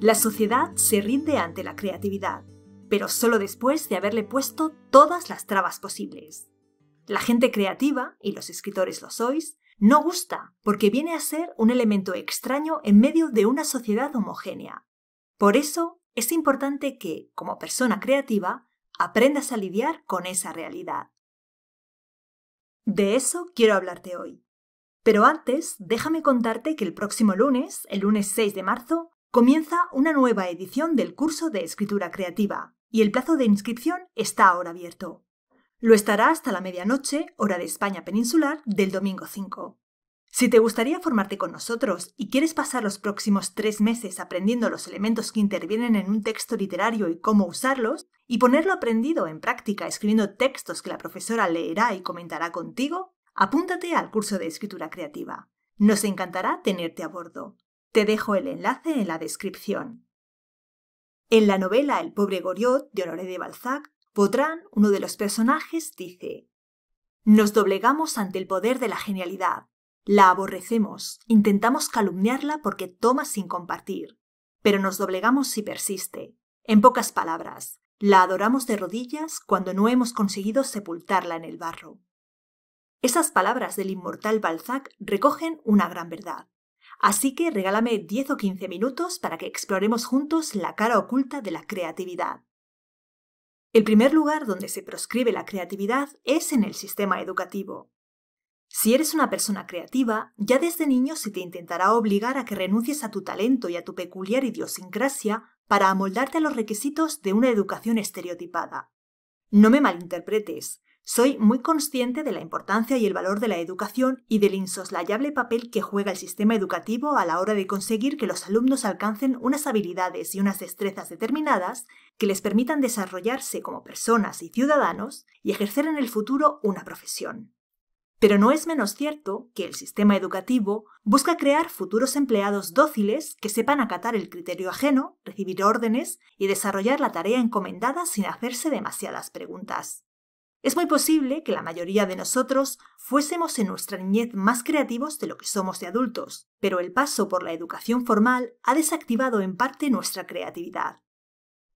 La sociedad se rinde ante la creatividad, pero solo después de haberle puesto todas las trabas posibles. La gente creativa, y los escritores lo sois, no gusta porque viene a ser un elemento extraño en medio de una sociedad homogénea. Por eso es importante que, como persona creativa, aprendas a lidiar con esa realidad. De eso quiero hablarte hoy. Pero antes, déjame contarte que el próximo lunes, el lunes 6 de marzo, comienza una nueva edición del curso de escritura creativa, y el plazo de inscripción está ahora abierto. Lo estará hasta la medianoche, hora de España peninsular, del domingo 5. Si te gustaría formarte con nosotros y quieres pasar los próximos tres meses aprendiendo los elementos que intervienen en un texto literario y cómo usarlos, y ponerlo aprendido en práctica escribiendo textos que la profesora leerá y comentará contigo, apúntate al curso de escritura creativa. Nos encantará tenerte a bordo. Te dejo el enlace en la descripción. En la novela El pobre Goriot de Honoré de Balzac, Vautrin, uno de los personajes, dice Nos doblegamos ante el poder de la genialidad, la aborrecemos, intentamos calumniarla porque toma sin compartir, pero nos doblegamos si persiste. En pocas palabras, la adoramos de rodillas cuando no hemos conseguido sepultarla en el barro. Esas palabras del inmortal Balzac recogen una gran verdad. Así que regálame 10 o 15 minutos para que exploremos juntos la cara oculta de la creatividad. El primer lugar donde se proscribe la creatividad es en el sistema educativo. Si eres una persona creativa, ya desde niño se te intentará obligar a que renuncies a tu talento y a tu peculiar idiosincrasia para amoldarte a los requisitos de una educación estereotipada. No me malinterpretes, soy muy consciente de la importancia y el valor de la educación y del insoslayable papel que juega el sistema educativo a la hora de conseguir que los alumnos alcancen unas habilidades y unas destrezas determinadas que les permitan desarrollarse como personas y ciudadanos y ejercer en el futuro una profesión. Pero no es menos cierto que el sistema educativo busca crear futuros empleados dóciles que sepan acatar el criterio ajeno, recibir órdenes y desarrollar la tarea encomendada sin hacerse demasiadas preguntas. Es muy posible que la mayoría de nosotros fuésemos en nuestra niñez más creativos de lo que somos de adultos, pero el paso por la educación formal ha desactivado en parte nuestra creatividad.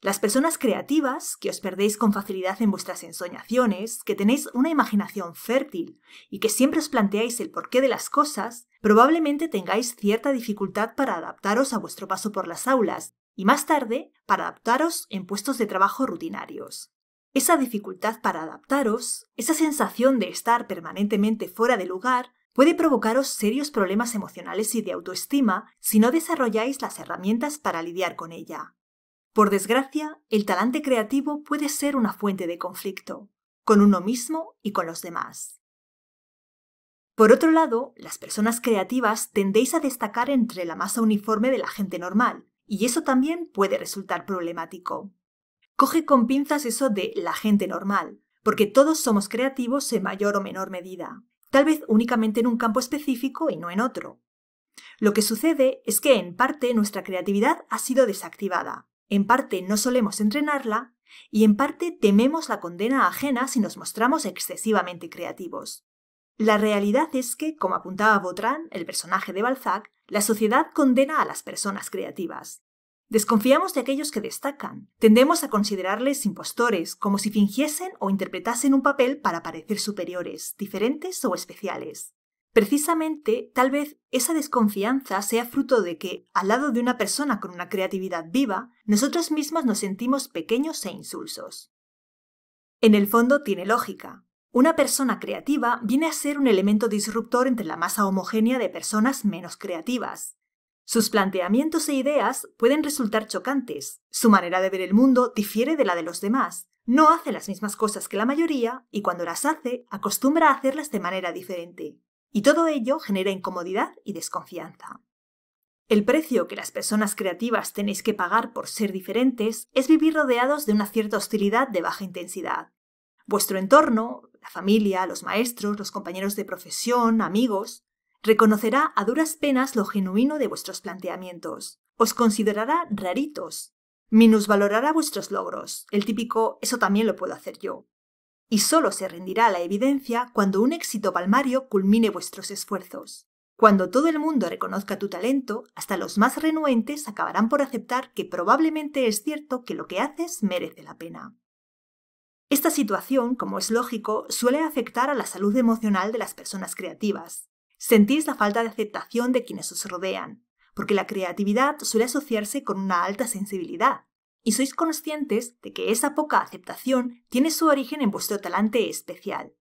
Las personas creativas, que os perdéis con facilidad en vuestras ensoñaciones, que tenéis una imaginación fértil y que siempre os planteáis el porqué de las cosas, probablemente tengáis cierta dificultad para adaptaros a vuestro paso por las aulas y más tarde para adaptaros en puestos de trabajo rutinarios. Esa dificultad para adaptaros, esa sensación de estar permanentemente fuera de lugar, puede provocaros serios problemas emocionales y de autoestima si no desarrolláis las herramientas para lidiar con ella. Por desgracia, el talante creativo puede ser una fuente de conflicto, con uno mismo y con los demás. Por otro lado, las personas creativas tendéis a destacar entre la masa uniforme de la gente normal, y eso también puede resultar problemático. Coge con pinzas eso de la gente normal, porque todos somos creativos en mayor o menor medida, tal vez únicamente en un campo específico y no en otro. Lo que sucede es que en parte nuestra creatividad ha sido desactivada, en parte no solemos entrenarla y en parte tememos la condena ajena si nos mostramos excesivamente creativos. La realidad es que, como apuntaba Vautrin, el personaje de Balzac, la sociedad condena a las personas creativas. Desconfiamos de aquellos que destacan. Tendemos a considerarles impostores, como si fingiesen o interpretasen un papel para parecer superiores, diferentes o especiales. Precisamente, tal vez esa desconfianza sea fruto de que, al lado de una persona con una creatividad viva, nosotros mismos nos sentimos pequeños e insulsos. En el fondo tiene lógica. Una persona creativa viene a ser un elemento disruptor entre la masa homogénea de personas menos creativas. Sus planteamientos e ideas pueden resultar chocantes, su manera de ver el mundo difiere de la de los demás, no hace las mismas cosas que la mayoría y cuando las hace acostumbra a hacerlas de manera diferente. Y todo ello genera incomodidad y desconfianza. El precio que las personas creativas tenéis que pagar por ser diferentes es vivir rodeados de una cierta hostilidad de baja intensidad. Vuestro entorno, la familia, los maestros, los compañeros de profesión, amigos, reconocerá a duras penas lo genuino de vuestros planteamientos. Os considerará raritos. Minusvalorará vuestros logros, el típico eso también lo puedo hacer yo y solo se rendirá la evidencia cuando un éxito palmario culmine vuestros esfuerzos. Cuando todo el mundo reconozca tu talento, hasta los más renuentes acabarán por aceptar que probablemente es cierto que lo que haces merece la pena. Esta situación, como es lógico, suele afectar a la salud emocional de las personas creativas. Sentís la falta de aceptación de quienes os rodean, porque la creatividad suele asociarse con una alta sensibilidad, y sois conscientes de que esa poca aceptación tiene su origen en vuestro talante especial.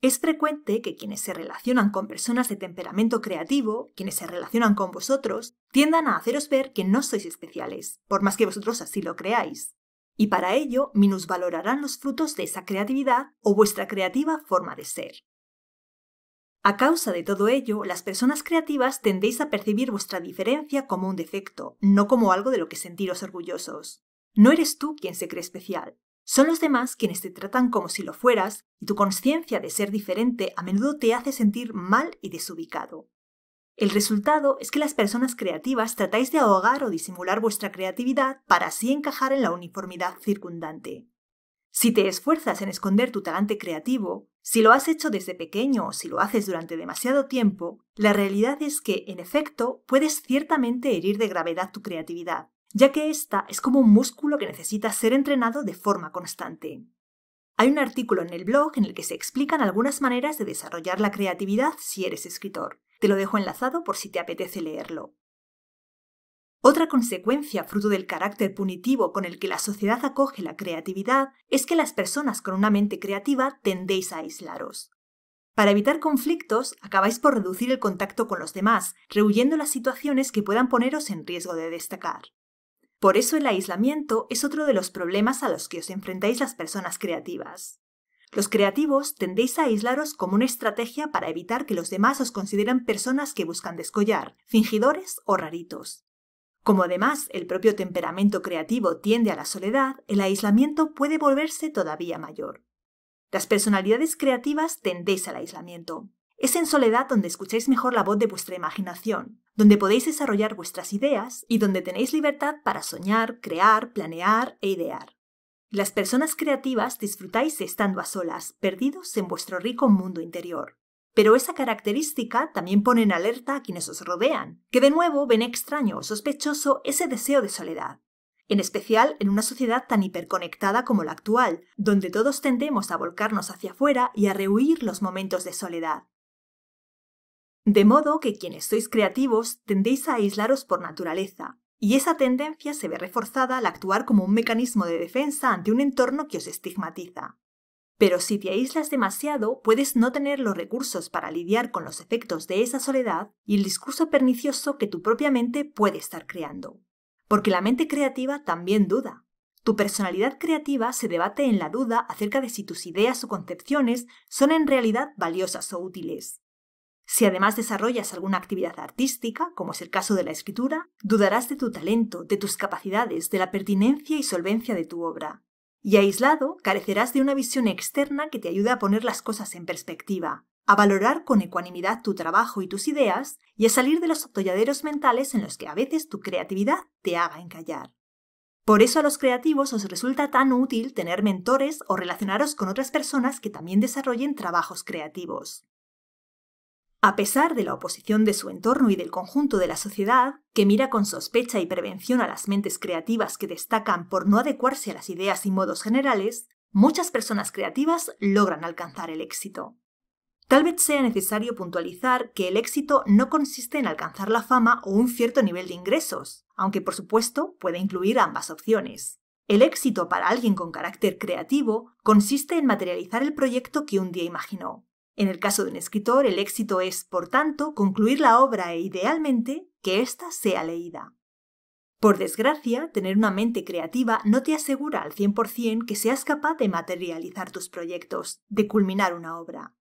Es frecuente que quienes se relacionan con personas de temperamento creativo, quienes se relacionan con vosotros, tiendan a haceros ver que no sois especiales, por más que vosotros así lo creáis. Y para ello minusvalorarán los frutos de esa creatividad o vuestra creativa forma de ser. A causa de todo ello, las personas creativas tendéis a percibir vuestra diferencia como un defecto, no como algo de lo que sentiros orgullosos. No eres tú quien se cree especial, son los demás quienes te tratan como si lo fueras y tu conciencia de ser diferente a menudo te hace sentir mal y desubicado. El resultado es que las personas creativas tratáis de ahogar o disimular vuestra creatividad para así encajar en la uniformidad circundante. Si te esfuerzas en esconder tu talante creativo, si lo has hecho desde pequeño o si lo haces durante demasiado tiempo, la realidad es que, en efecto, puedes ciertamente herir de gravedad tu creatividad, ya que ésta es como un músculo que necesita ser entrenado de forma constante. Hay un artículo en el blog en el que se explican algunas maneras de desarrollar la creatividad si eres escritor. Te lo dejo enlazado por si te apetece leerlo. Otra consecuencia fruto del carácter punitivo con el que la sociedad acoge la creatividad es que las personas con una mente creativa tendéis a aislaros. Para evitar conflictos, acabáis por reducir el contacto con los demás, rehuyendo las situaciones que puedan poneros en riesgo de destacar. Por eso el aislamiento es otro de los problemas a los que os enfrentáis las personas creativas. Los creativos tendéis a aislaros como una estrategia para evitar que los demás os consideren personas que buscan descollar, fingidores o raritos. Como además el propio temperamento creativo tiende a la soledad, el aislamiento puede volverse todavía mayor. Las personalidades creativas tendéis al aislamiento. Es en soledad donde escucháis mejor la voz de vuestra imaginación, donde podéis desarrollar vuestras ideas y donde tenéis libertad para soñar, crear, planear e idear. Las personas creativas disfrutáis estando a solas, perdidos en vuestro rico mundo interior. Pero esa característica también pone en alerta a quienes os rodean, que de nuevo ven extraño o sospechoso ese deseo de soledad. En especial en una sociedad tan hiperconectada como la actual, donde todos tendemos a volcarnos hacia afuera y a rehuir los momentos de soledad. De modo que quienes sois creativos tendéis a aislaros por naturaleza, y esa tendencia se ve reforzada al actuar como un mecanismo de defensa ante un entorno que os estigmatiza. Pero si te aíslas demasiado, puedes no tener los recursos para lidiar con los efectos de esa soledad y el discurso pernicioso que tu propia mente puede estar creando. Porque la mente creativa también duda. Tu personalidad creativa se debate en la duda acerca de si tus ideas o concepciones son en realidad valiosas o útiles. Si además desarrollas alguna actividad artística, como es el caso de la escritura, dudarás de tu talento, de tus capacidades, de la pertinencia y solvencia de tu obra. Y aislado, carecerás de una visión externa que te ayude a poner las cosas en perspectiva, a valorar con ecuanimidad tu trabajo y tus ideas y a salir de los atolladeros mentales en los que a veces tu creatividad te haga encallar. Por eso a los creativos os resulta tan útil tener mentores o relacionaros con otras personas que también desarrollen trabajos creativos. A pesar de la oposición de su entorno y del conjunto de la sociedad, que mira con sospecha y prevención a las mentes creativas que destacan por no adecuarse a las ideas y modos generales, muchas personas creativas logran alcanzar el éxito. Tal vez sea necesario puntualizar que el éxito no consiste en alcanzar la fama o un cierto nivel de ingresos, aunque por supuesto puede incluir ambas opciones. El éxito para alguien con carácter creativo consiste en materializar el proyecto que un día imaginó, en el caso de un escritor, el éxito es, por tanto, concluir la obra e idealmente que ésta sea leída. Por desgracia, tener una mente creativa no te asegura al 100% que seas capaz de materializar tus proyectos, de culminar una obra.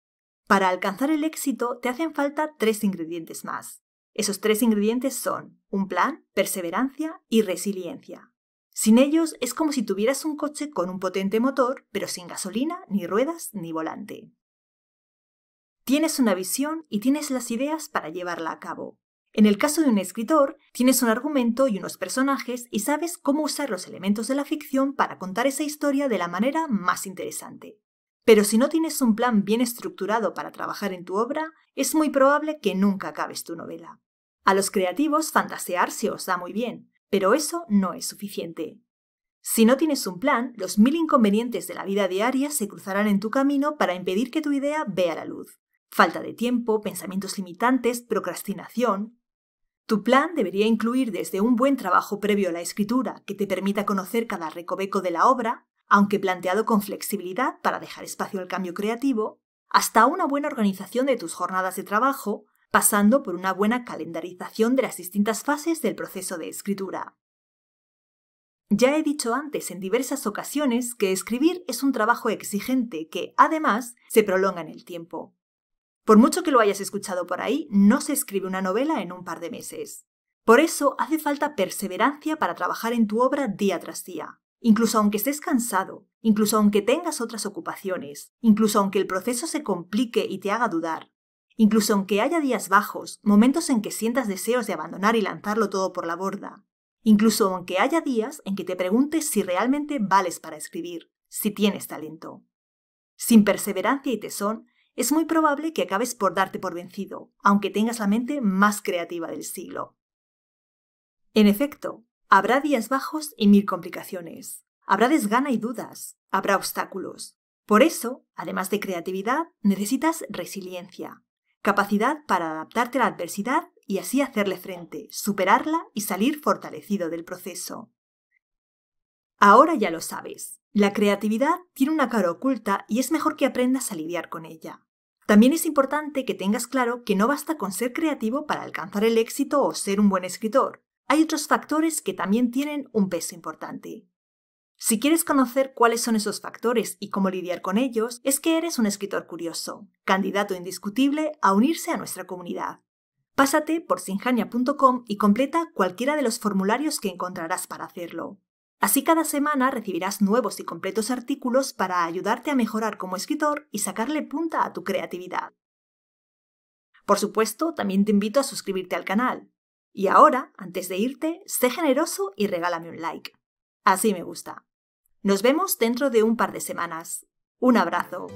Para alcanzar el éxito te hacen falta tres ingredientes más. Esos tres ingredientes son un plan, perseverancia y resiliencia. Sin ellos es como si tuvieras un coche con un potente motor, pero sin gasolina, ni ruedas, ni volante. Tienes una visión y tienes las ideas para llevarla a cabo. En el caso de un escritor, tienes un argumento y unos personajes y sabes cómo usar los elementos de la ficción para contar esa historia de la manera más interesante. Pero si no tienes un plan bien estructurado para trabajar en tu obra, es muy probable que nunca acabes tu novela. A los creativos fantasear se os da muy bien, pero eso no es suficiente. Si no tienes un plan, los mil inconvenientes de la vida diaria se cruzarán en tu camino para impedir que tu idea vea la luz. Falta de tiempo, pensamientos limitantes, procrastinación. Tu plan debería incluir desde un buen trabajo previo a la escritura que te permita conocer cada recoveco de la obra, aunque planteado con flexibilidad para dejar espacio al cambio creativo, hasta una buena organización de tus jornadas de trabajo, pasando por una buena calendarización de las distintas fases del proceso de escritura. Ya he dicho antes en diversas ocasiones que escribir es un trabajo exigente que, además, se prolonga en el tiempo. Por mucho que lo hayas escuchado por ahí, no se escribe una novela en un par de meses. Por eso hace falta perseverancia para trabajar en tu obra día tras día, incluso aunque estés cansado, incluso aunque tengas otras ocupaciones, incluso aunque el proceso se complique y te haga dudar, incluso aunque haya días bajos, momentos en que sientas deseos de abandonar y lanzarlo todo por la borda, incluso aunque haya días en que te preguntes si realmente vales para escribir, si tienes talento. Sin perseverancia y tesón, es muy probable que acabes por darte por vencido, aunque tengas la mente más creativa del siglo. En efecto, habrá días bajos y mil complicaciones. Habrá desgana y dudas, habrá obstáculos. Por eso, además de creatividad, necesitas resiliencia, capacidad para adaptarte a la adversidad y así hacerle frente, superarla y salir fortalecido del proceso. Ahora ya lo sabes, la creatividad tiene una cara oculta y es mejor que aprendas a lidiar con ella. También es importante que tengas claro que no basta con ser creativo para alcanzar el éxito o ser un buen escritor. Hay otros factores que también tienen un peso importante. Si quieres conocer cuáles son esos factores y cómo lidiar con ellos, es que eres un escritor curioso, candidato indiscutible a unirse a nuestra comunidad. Pásate por sinjania.com y completa cualquiera de los formularios que encontrarás para hacerlo. Así cada semana recibirás nuevos y completos artículos para ayudarte a mejorar como escritor y sacarle punta a tu creatividad. Por supuesto, también te invito a suscribirte al canal. Y ahora, antes de irte, sé generoso y regálame un like. Así me gusta. Nos vemos dentro de un par de semanas. Un abrazo.